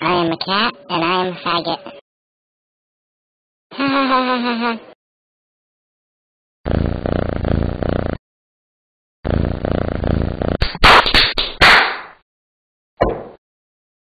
I am a cat and I am a faggot. Ha ha ha ha ha ha.